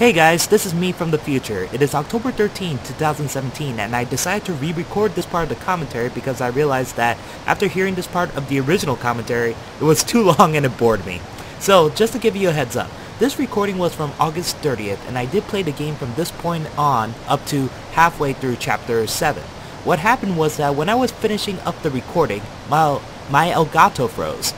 Hey guys, this is me from the future. It is October 13, 2017 and I decided to re-record this part of the commentary because I realized that after hearing this part of the original commentary, it was too long and it bored me. So, just to give you a heads up, this recording was from August 30th and I did play the game from this point on up to halfway through chapter 7. What happened was that when I was finishing up the recording, my, my Elgato froze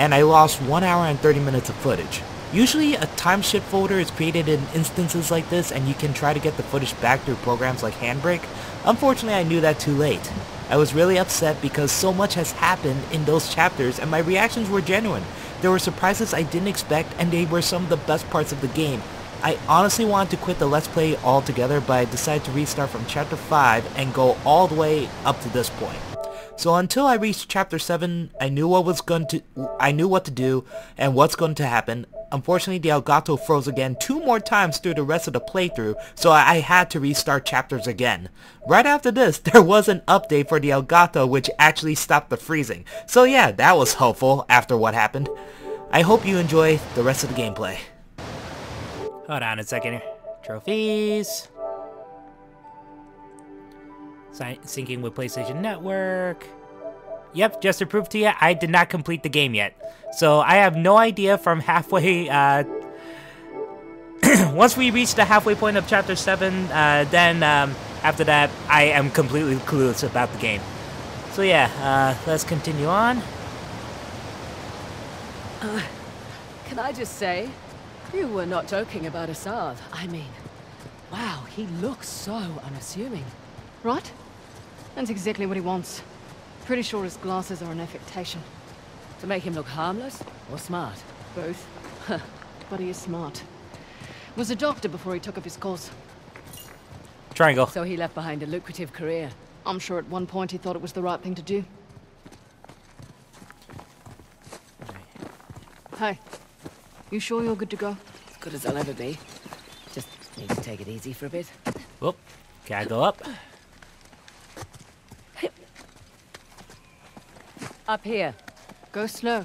and I lost 1 hour and 30 minutes of footage. Usually a timeshift folder is created in instances like this and you can try to get the footage back through programs like Handbrake. Unfortunately I knew that too late. I was really upset because so much has happened in those chapters and my reactions were genuine. There were surprises I didn't expect and they were some of the best parts of the game. I honestly wanted to quit the Let's Play altogether but I decided to restart from chapter 5 and go all the way up to this point. So until I reached chapter 7, I knew what was going to I knew what to do and what's going to happen. Unfortunately, the Elgato froze again two more times through the rest of the playthrough, so I had to restart chapters again. Right after this, there was an update for the Elgato which actually stopped the freezing. So yeah, that was helpful after what happened. I hope you enjoy the rest of the gameplay. Hold on a second here. Trophies. syncing with PlayStation Network. Yep, just to prove to you, I did not complete the game yet. So I have no idea from halfway, uh... Once we reach the halfway point of Chapter 7, uh, then, um, after that, I am completely clueless about the game. So yeah, uh, let's continue on. Uh, can I just say, you were not joking about Asav. I mean, wow, he looks so unassuming. Right? That's exactly what he wants. Pretty sure his glasses are an affectation. To make him look harmless or smart? Both. but he is smart. Was a doctor before he took up his course. Triangle. So he left behind a lucrative career. I'm sure at one point he thought it was the right thing to do. Hey, you sure you're good to go? As good as I'll ever be. Just need to take it easy for a bit. Whoop. Can I go up? Up here. Go slow.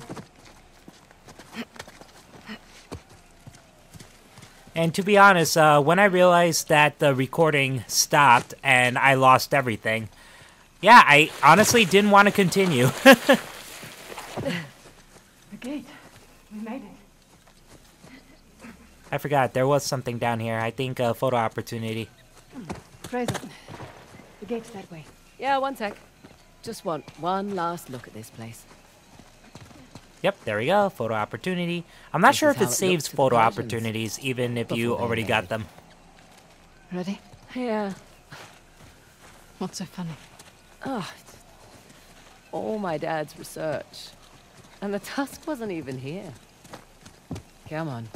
And to be honest, uh, when I realized that the recording stopped and I lost everything, yeah, I honestly didn't want to continue. the gate. We made it. I forgot, there was something down here. I think a photo opportunity. Frazer, the gate's that way. Yeah, one sec. Just want one last look at this place. Yep, there we go. Photo opportunity. I'm not this sure if it, it saves photo opportunities, even if you already got them. Ready? Yeah. What's so funny? Oh, all my dad's research. And the tusk wasn't even here. Come on.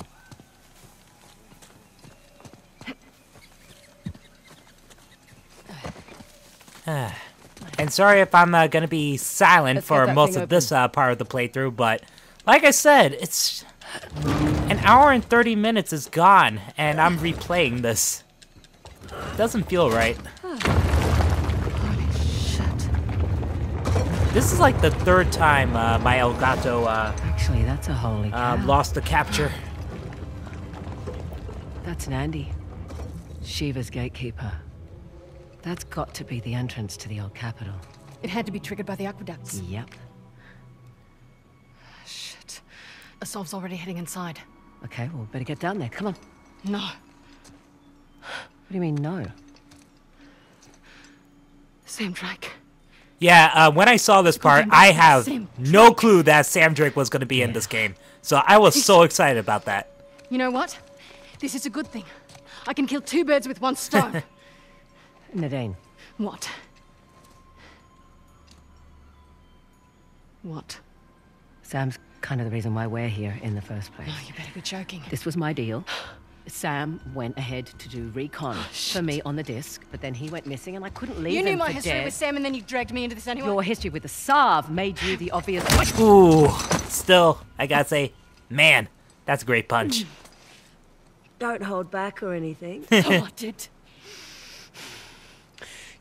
Ah. And sorry if I'm uh, going to be silent Let's for most of open. this uh, part of the playthrough, but like I said, it's an hour and 30 minutes is gone, and I'm replaying this. It doesn't feel right. Holy shit. This is like the third time uh, my Elgato uh, Actually, that's a holy uh, lost the capture. That's Nandi, Shiva's gatekeeper. That's got to be the entrance to the old capital. It had to be triggered by the aqueducts. Yep. Shit. Asav's already heading inside. Okay, well, better get down there. Come on. No. What do you mean, no? Sam Drake. Yeah, uh, when I saw this part, I have no clue that Sam Drake was going to be yeah. in this game. So I was so excited about that. You know what? This is a good thing. I can kill two birds with one stone. Nadine. What? What? Sam's kind of the reason why we're here in the first place. Oh, you better be joking. This was my deal. Sam went ahead to do recon oh, for me on the disc, but then he went missing and I couldn't leave You knew my history dead. with Sam and then you dragged me into this anyway? Your history with Asav made you the obvious... Ooh, still, I gotta say, man, that's a great punch. Don't hold back or anything. oh, I did.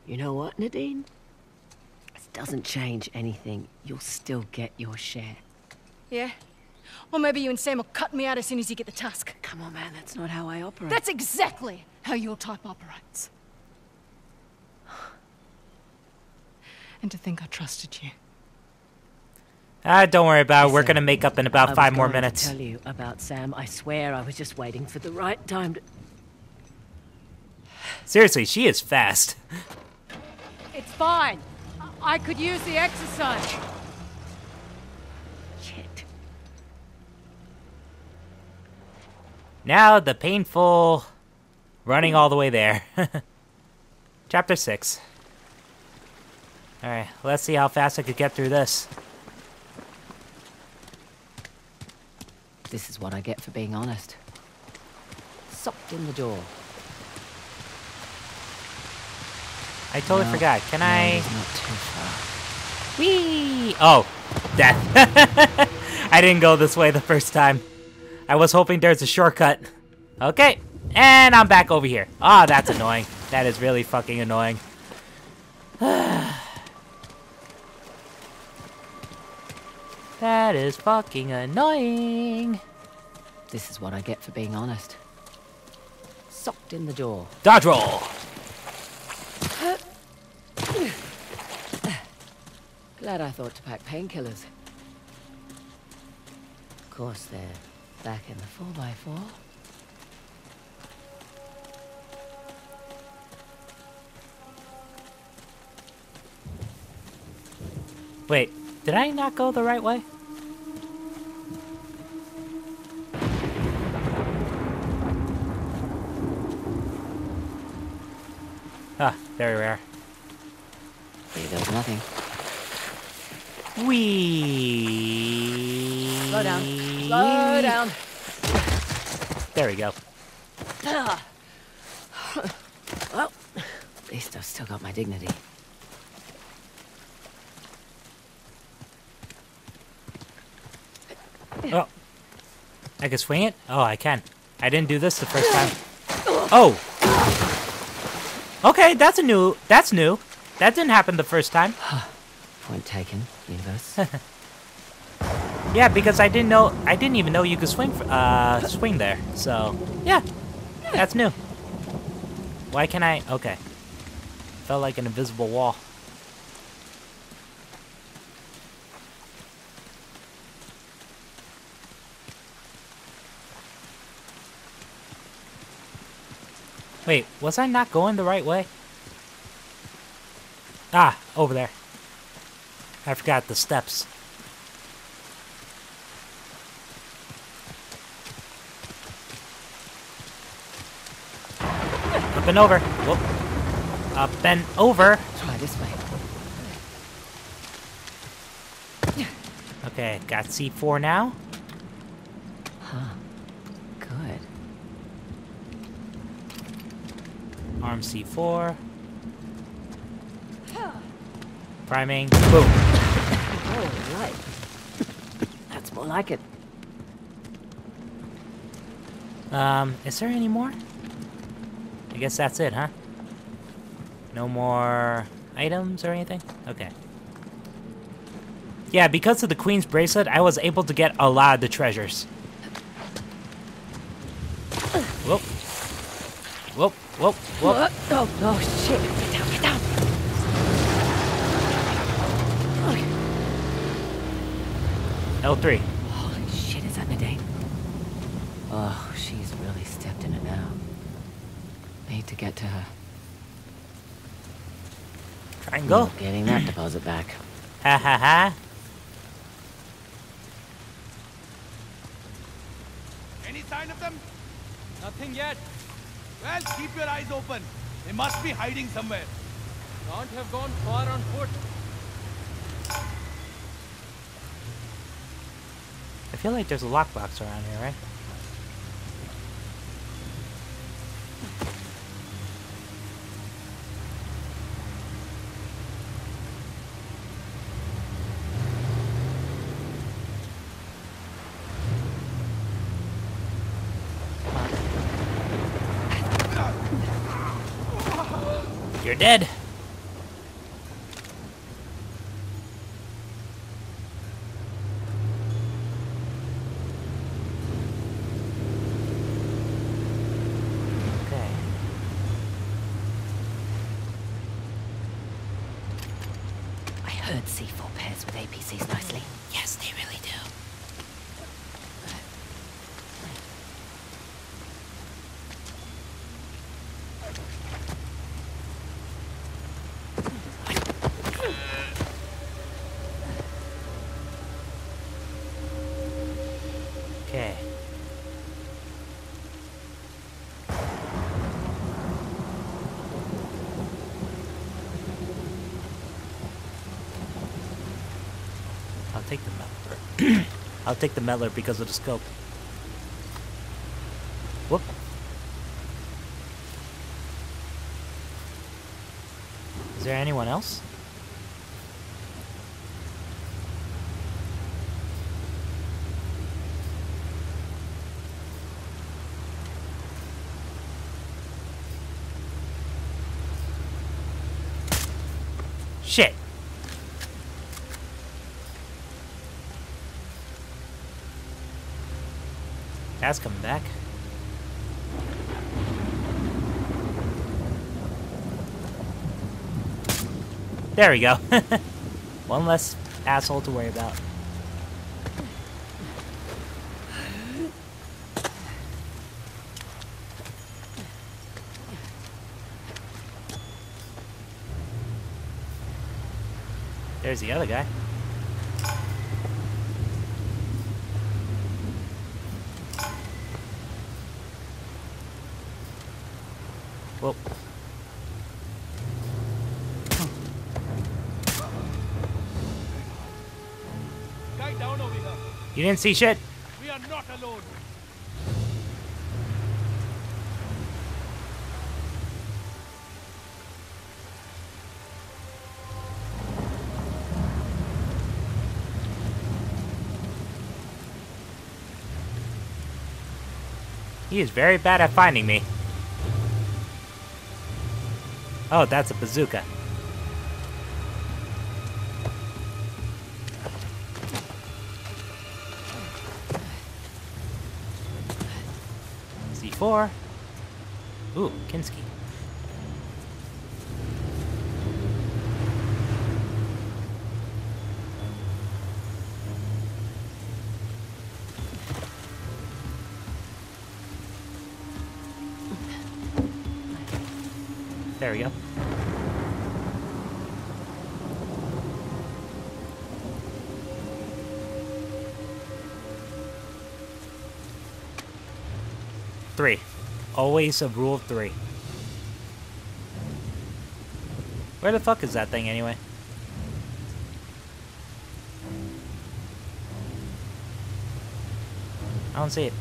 You know what, Nadine? It doesn't change anything. You'll still get your share. Yeah? Or maybe you and Sam will cut me out as soon as you get the tusk. Come on, man, that's not how I operate. That's exactly how your type operates. And to think I trusted you. Ah, don't worry about it. We're gonna make up in about five more going to minutes. tell you about Sam. I swear I was just waiting for the right time to... Seriously, she is fast. It's fine. I, I could use the exercise. Shit. Now the painful running all the way there. Chapter 6. Alright, let's see how fast I could get through this. This is what I get for being honest. Socked in the door. I totally No, forgot. Can no, I... not too far. Whee! Oh, death. I didn't go this way the first time. I was hoping there's a shortcut. Okay, and I'm back over here. Ah, that's annoying. That is really fucking annoying. that is fucking annoying. This is what I get for being honest. Socked in the door. Dodge roll. Glad I thought to pack painkillers. Of course, they're back in the 4x4. Wait, did I not go the right way? Ah, there we are. Wee. Slow down. Slow down. There we go. Well, at least I've still got my dignity. Oh. I can swing it? Oh, I can. I didn't do this the first time. Oh. Okay, that's a new. That's new. That didn't happen the first time. Taken, universe. Yeah, because I didn't know. I didn't even know you could swing. Uh, swing there. So yeah, that's new. Why can I? Okay. Felt like an invisible wall. Wait, was I not going the right way? Ah, over there. I forgot the steps. Up and over. Whoop. Up and over. Try this way. Okay, got C4 now. Huh. Good. Arm C4. Priming. Boom. Oh, right. That's more like it. Um, is there any more? I guess that's it, huh? No more items or anything? Okay. Yeah, because of the Queen's Bracelet, I was able to get a lot of the treasures. Whoop. Whoop, whoop, whoop. What? Oh, oh, shit. L3. Holy shit, is that Nadine? Oh, she's really stepped in it now. Need to get to her. Triangle. Not Getting that deposit back. Ha ha ha. Any sign of them? Nothing yet. Well, keep your eyes open. They must be hiding somewhere. Can't have gone far on foot. Feel like there's a lockbox around here, right? You're dead. C4 pairs with APCs nicely. Yes, they really do. Okay. I'll take the Mettler. I'll take the Mettler because of the scope. Whoop. Is there anyone else? Shit. That's coming back. There we go. One less asshole to worry about. There's the other guy. You didn't see shit? We are not alone. He is very bad at finding me. Oh, that's a bazooka. C4. Ooh, Kinski. There we go. Always a rule of three. Where the fuck is that thing anyway? I don't see it.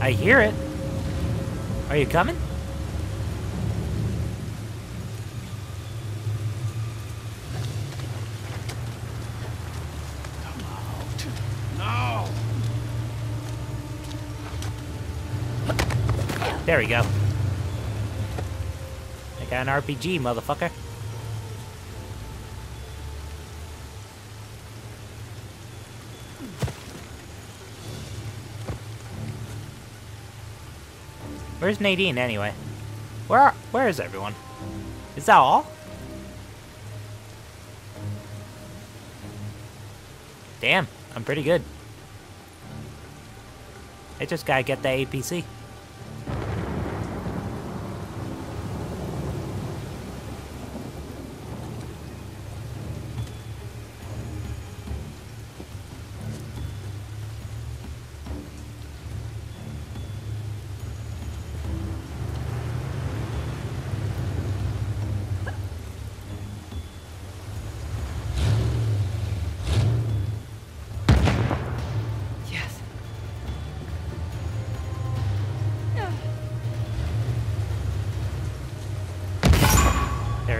I hear it. Are you coming? There we go. I got an RPG, motherfucker. Where's Nadine anyway? Where are, where is everyone? Is that all? Damn, I'm pretty good. I just gotta get the APC.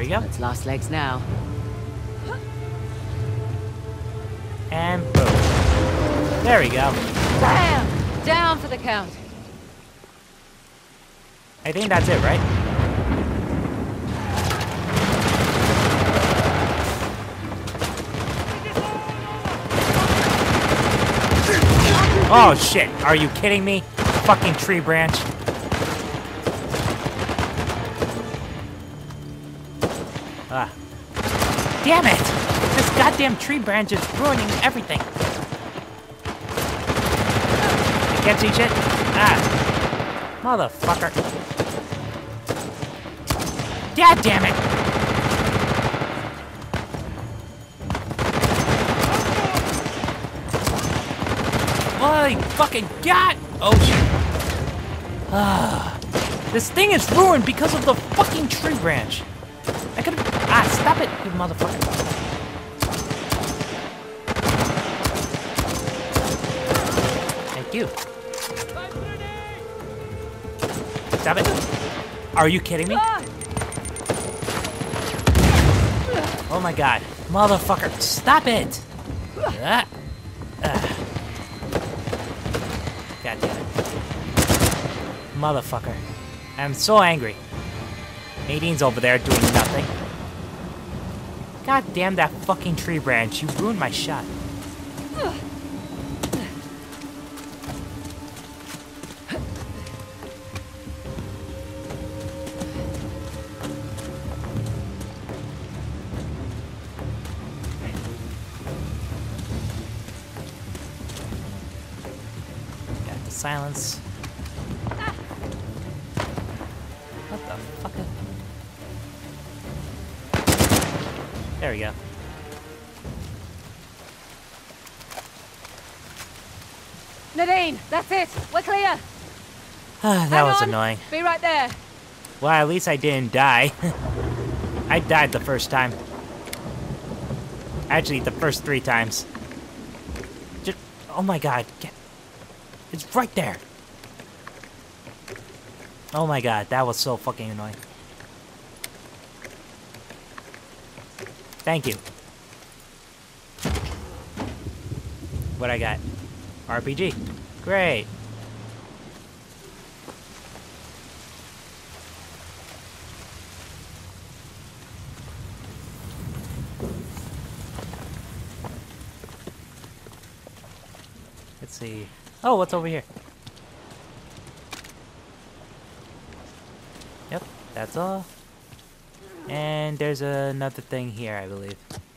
go. It's last legs now. And boom. There we go. Bam! Down for the count. I think that's it, right? Oh shit, are you kidding me? Fucking tree branch. Damn it! This goddamn tree branch is ruining everything. I can't see shit. Ah. Motherfucker. God damn it! My fucking god! Oh shit. Ah. This thing is ruined because of the fucking tree branch. Stop it, you motherfucker. Thank you. Stop it. Are you kidding me? Oh my god. Motherfucker, stop it! Ah. Ah. God damn it. Motherfucker. I'm so angry. Nadine's over there doing nothing. God damn that fucking tree branch. You ruined my shot. Silence. that Hang was on. annoying. Be right there. Well, at least I didn't die. I died the first time. Actually, the first three times. Just, oh my god. Get, it's right there. Oh my god, that was so fucking annoying. Thank you. What I got? RPG. Great. See. Oh, what's over here? Yep, that's all. And there's another thing here, I believe.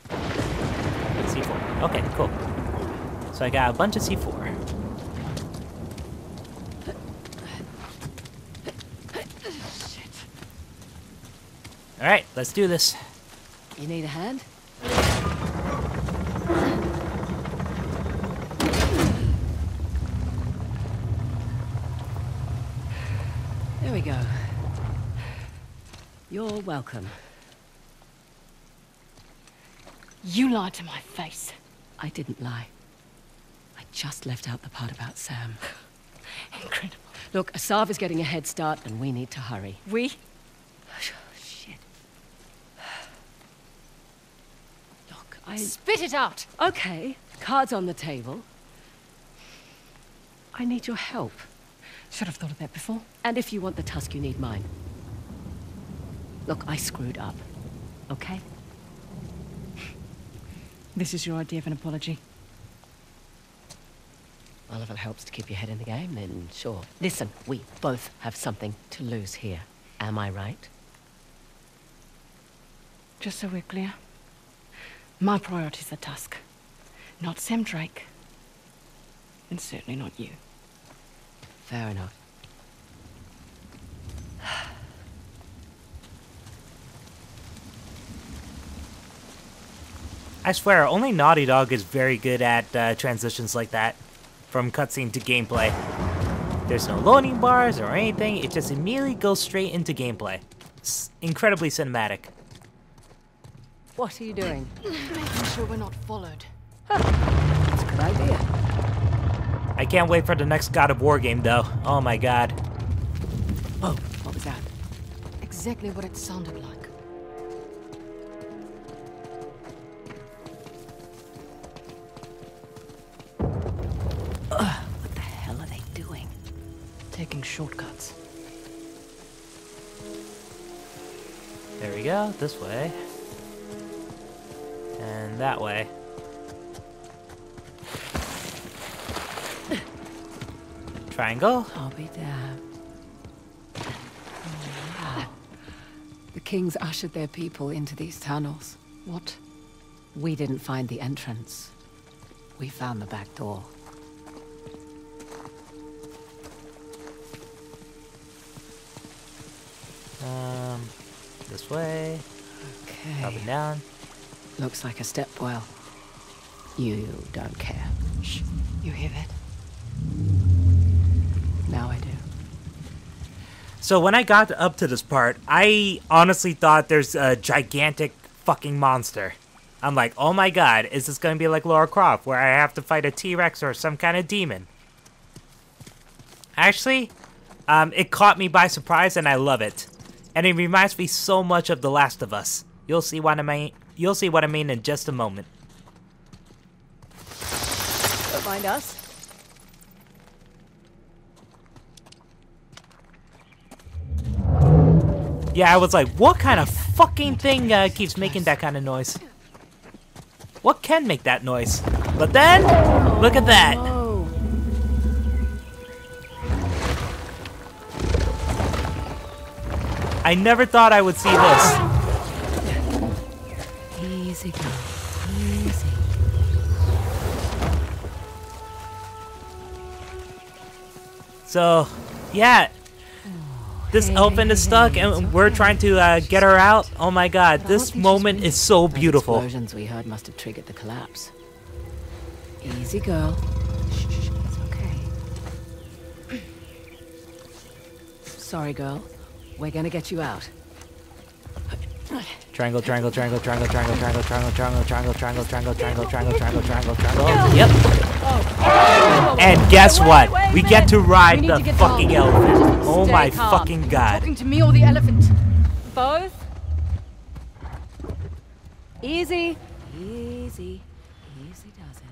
C4. Okay, cool. So I got a bunch of C4. Alright, let's do this. You need a hand? There we go. You're welcome. You lied to my face. I didn't lie. I just left out the part about Sam. Incredible. Look, Asav is getting a head start and we need to hurry. We? Shit. Look, I... Spit it out! Okay, cards on the table. I need your help. Should have thought of that before. And if you want the tusk, you need mine. Look, I screwed up. Okay? This is your idea of an apology. Well, if it helps to keep your head in the game, then sure. Listen, we both have something to lose here. Am I right? Just so we're clear. My priority's the Tusk. Not Sam Drake. And certainly not you. Fair enough. I swear, only Naughty Dog is very good at uh, transitions like that, from cutscene to gameplay. There's no loading bars or anything, it just immediately goes straight into gameplay. It's incredibly cinematic. What are you doing? Making sure we're not followed. Huh. That's a good idea. I can't wait for the next God of War game, though. Oh my god. Oh, what was that? Exactly what it sounded like. Shortcuts. There we go, this way. And that way. Triangle. I'll be damned. Ah. The kings ushered their people into these tunnels. What? We didn't find the entrance. We found the back door. This way. Okay. Up and down. Looks like a step well. You don't care. Shh. You hear that? Now I do. So when I got up to this part, I honestly thought there's a gigantic fucking monster. I'm like, oh my god, is this gonna be like Lara Croft, where I have to fight a T-Rex or some kind of demon? Actually, um, it caught me by surprise and I love it. And it reminds me so much of The Last of Us. You'll see what I mean. You'll see what I mean in just a moment. Don't mind us. Yeah, I was like, what kind of fucking thing uh, keeps making that kind of noise? What can make that noise? But then, look at that. I never thought I would see this. easy girl. Easy. So, yeah. This elephant is stuck and we're trying to uh, get her out. Oh my god, But I don't this moment is so beautiful. The explosions we heard must have triggered the collapse. Easy, girl. Shh, it's okay. Sorry, girl. We're gonna get you out. Triangle, triangle, triangle, triangle, triangle, triangle, triangle, triangle, triangle, triangle, triangle, triangle, triangle, triangle, triangle, triangle. Yep. And guess what? We get to ride the fucking elephant. Oh my fucking god. Talking to me or the elephant? Both. Easy. Easy. Easy does it.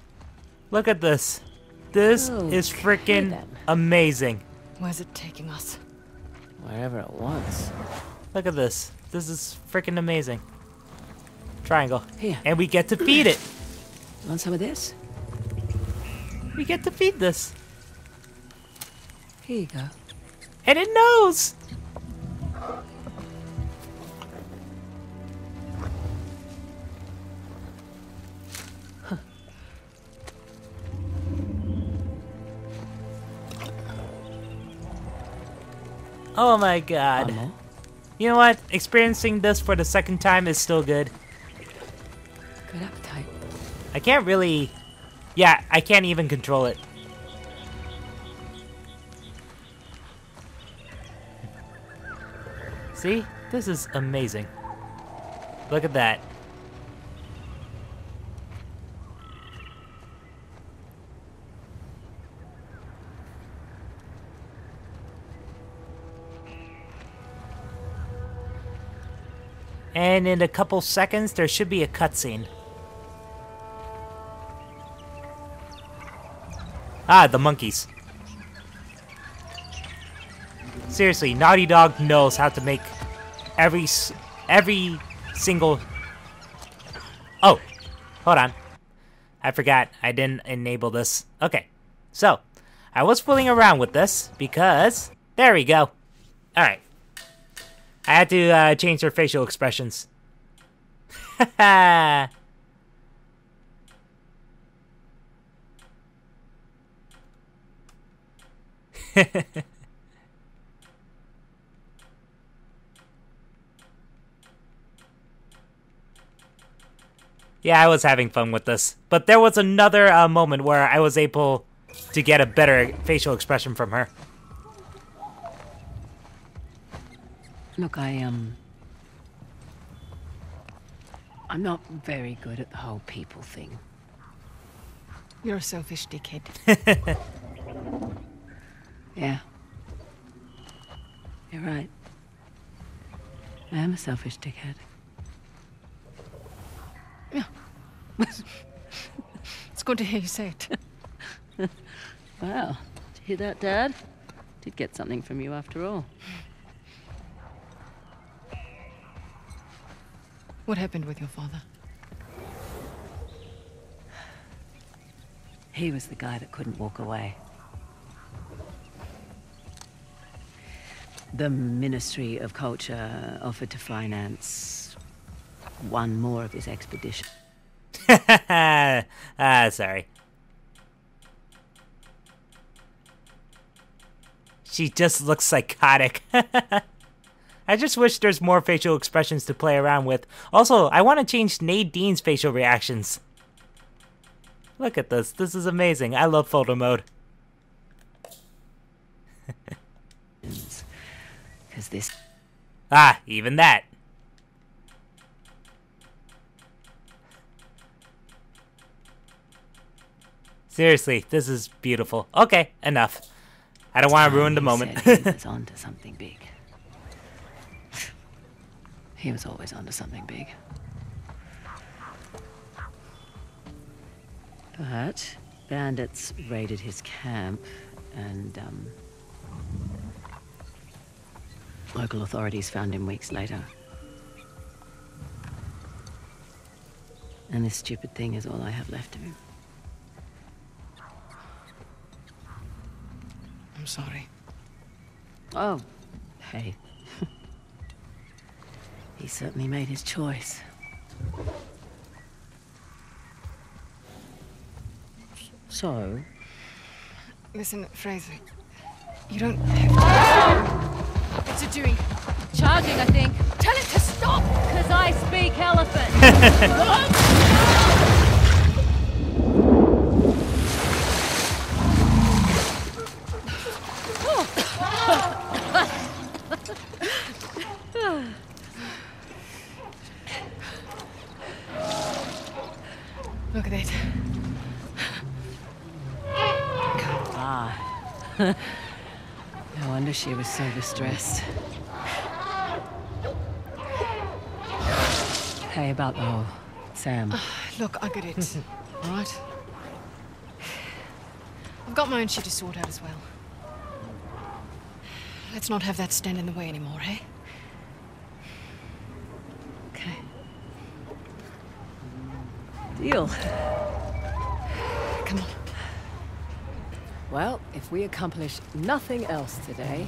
Look at this. This Oh, is freaking amazing. Where's it taking us? Wherever it wants. Look at this. This is freaking amazing. Triangle. Here. And we get to feed it. Want some of this? We get to feed this. Here you go. And it knows. Oh my god. One. You know what? Experiencing this for the second time is still good. Good appetite. I can't really... Yeah, I can't even control it. See? This is amazing. Look at that. And in a couple seconds, there should be a cutscene. Ah, the monkeys. Seriously, Naughty Dog knows how to make every every single. Oh, hold on. I forgot I didn't enable this. Okay, so I was fooling around with this because there we go. All right, I had to uh, change their facial expressions. Yeah, I was having fun with this. But there was another uh, moment where I was able to get a better facial expression from her. Look, I, um... I'm not very good at the whole people thing. You're a selfish dickhead. Yeah. You're right. I am a selfish dickhead. Yeah. it's good to hear you say it. Well, did you hear that, Dad? Did get something from you after all. What happened with your father? He was the guy that couldn't walk away. The Ministry of Culture offered to finance one more of his expeditions. ah, sorry. She just looks psychotic. I just wish there's more facial expressions to play around with. Also, I want to change Nadine's facial reactions. Look at this. This is amazing. I love photo mode. Because this Ah, even that. Seriously, this is beautiful. Okay, enough. I don't want to ruin the moment. he was onto something big. He was always onto something big. But bandits raided his camp, and um, local authorities found him weeks later. And this stupid thing is all I have left of him. I'm sorry. Oh, hey. He certainly made his choice. So, Listen, Frazer. You don't have to. What's it doing? Charging, I think. Tell it to stop! Because I speak elephant. Look at it. ah. no wonder she was so distressed. Hey, about the whole Sam. Look, I get it. All right? I've got my own shit to sort out as well. Let's not have that stand in the way anymore, eh? Okay. Deal. Come on. Well, if we accomplish nothing else today,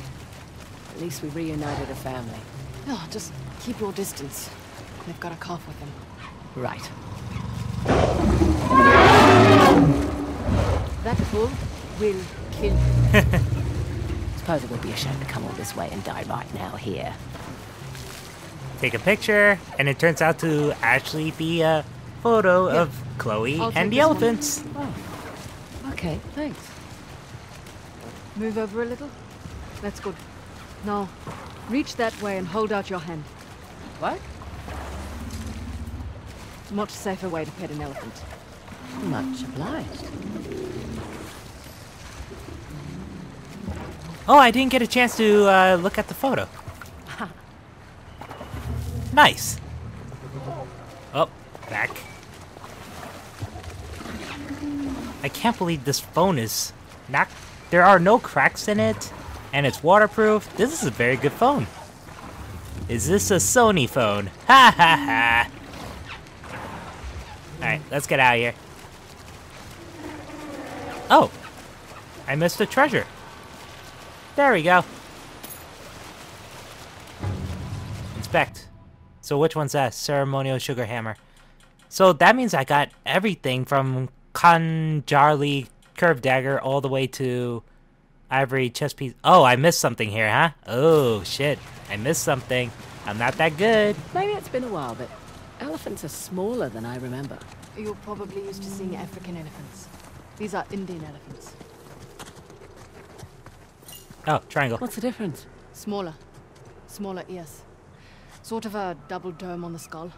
at least we reunited a family. No, just keep your distance. They've got a cough with them. Right. That bull will kill you. Suppose it would be a shame to come all this way and die right now here. Take a picture, and it turns out to actually be a photo of Chloe I'll and the this one. elephants. Oh. Okay, thanks. Move over a little. That's good. Now, reach that way and hold out your hand. What? It's a much safer way to pet an elephant. Much obliged. Oh, I didn't get a chance to uh, look at the photo. nice. Oh, back. I can't believe this phone is not. There are no cracks in it, and it's waterproof. This is a very good phone. Is this a Sony phone? Ha ha ha! Alright, let's get out of here. Oh! I missed a treasure. There we go. Inspect. So which one's that? Ceremonial sugar hammer. So that means I got everything from Conjarly curved dagger all the way to ivory chest piece. Oh, I missed something here, huh? Oh shit, I missed something. I'm not that good. Maybe it's been a while, but elephants are smaller than I remember. You're probably used to seeing African elephants. These are Indian elephants. Oh, triangle. What's the difference? Smaller. Smaller ears. Sort of a double dome on the skull.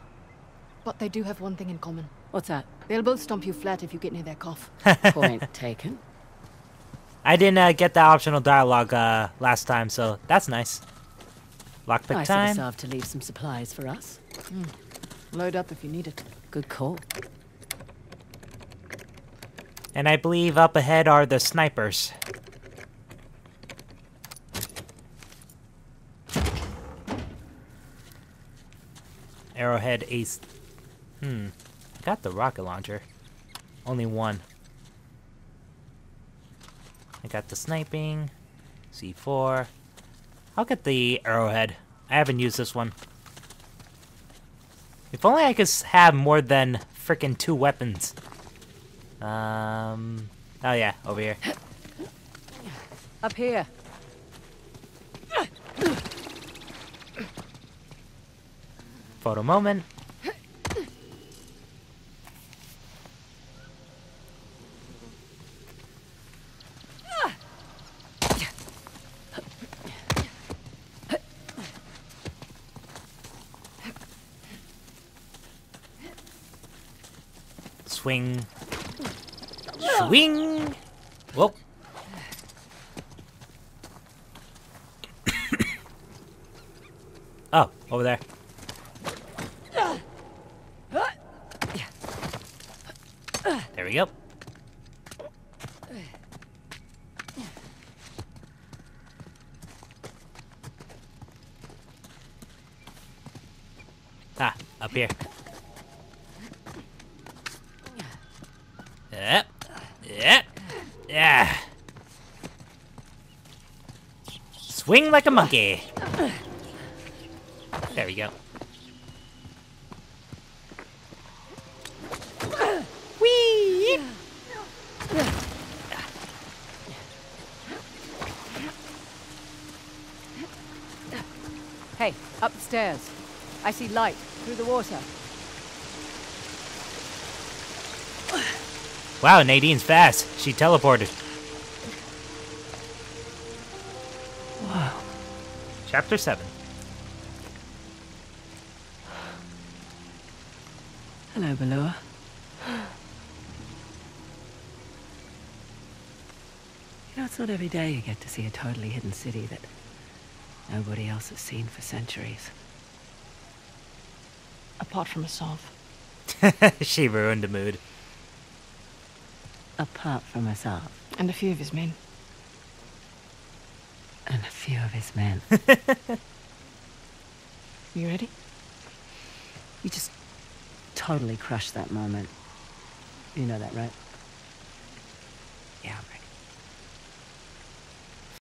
But they do have one thing in common. What's that? They'll both stomp you flat if you get near their cough. Point taken. I didn't uh, get the optional dialogue uh, last time, so that's nice. Lockpick Nice of time. Asav to leave some supplies for us. Load up if you need it. Good call. And I believe up ahead are the snipers. Arrowhead Ace. Hmm. I got the rocket launcher. Only one. I got the sniping. C4. I'll get the arrowhead. I haven't used this one. If only I could have more than freaking two weapons. Um. Oh yeah, over here. Up here. Photo moment. Swing. Swing! Whoa. oh, over there. There we go. Ah, up here. Yep. Yep. Yeah. Swing like a monkey. There we go. Whee! Hey, upstairs. I see light through the water. Wow, Nadine's fast. She teleported. Chapter 7. Hello, Belur. You know, it's not every day you get to see a totally hidden city that nobody else has seen for centuries. Apart from Asav. she ruined the mood. Apart from Asav And a few of his men. And a few of his men. You ready? you just totally crushed that moment. You know that, right? Yeah.